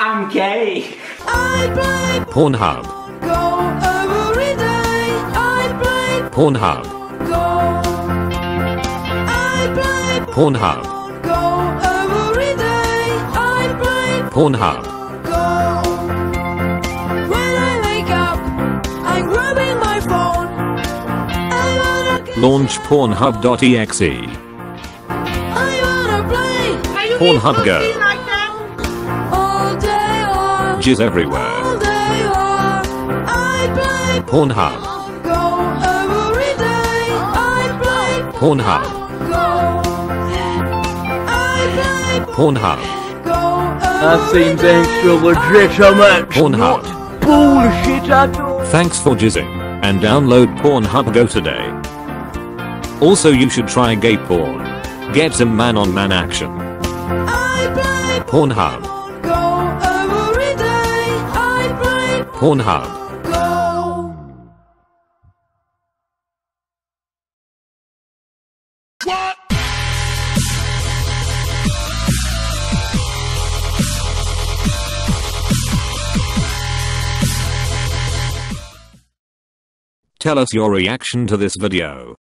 I'm gay. I play Pornhub. go every day. I play Pornhub. go. I play Pornhub. go every day. I play Pornhub. go. When I wake up, I'm grabbing my phone. I wanna Launch Pornhub.exe. I wanna play Pornhub Go. All day long. Jizz everywhere. All day long. I play Pornhub. go every day. I play Pornhub. Pornhub. That seems extra legitimate. Pornhub. Not bullshit at all. Thanks for jizzing. And download Pornhub Go today. Also you should try gay porn. Get some man on man action. Pornhub. Pornhub. Tell us your reaction to this video.